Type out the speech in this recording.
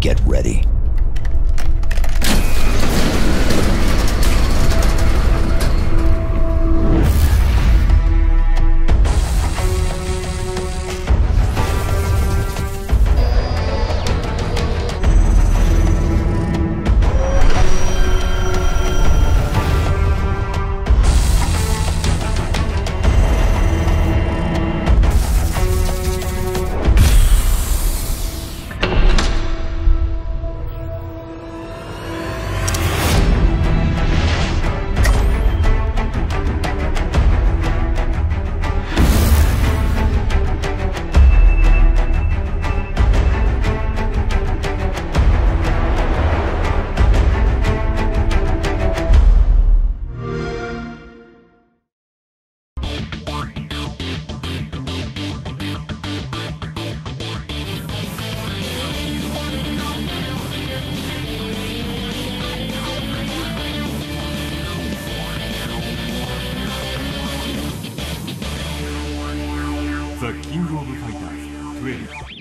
Get ready. The King of Fighters 12